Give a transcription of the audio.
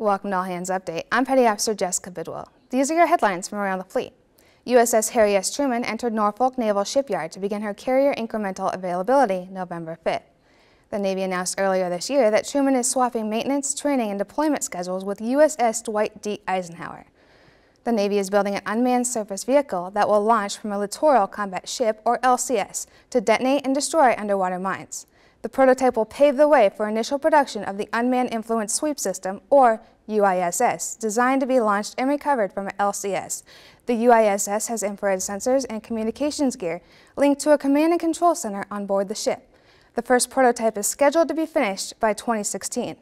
Welcome to All Hands Update. I'm Petty Officer Jessica Bidwell. These are your headlines from around the fleet. USS Harry S. Truman entered Norfolk Naval Shipyard to begin her carrier incremental availability November 5th. The Navy announced earlier this year that Truman is swapping maintenance, training, and deployment schedules with USS Dwight D. Eisenhower. The Navy is building an unmanned surface vehicle that will launch from a littoral combat ship, or LCS, to detonate and destroy underwater mines. The prototype will pave the way for initial production of the Unmanned Influence Sweep System, or UISS, designed to be launched and recovered from an LCS. The UISS has infrared sensors and communications gear linked to a command and control center on board the ship. The first prototype is scheduled to be finished by 2016.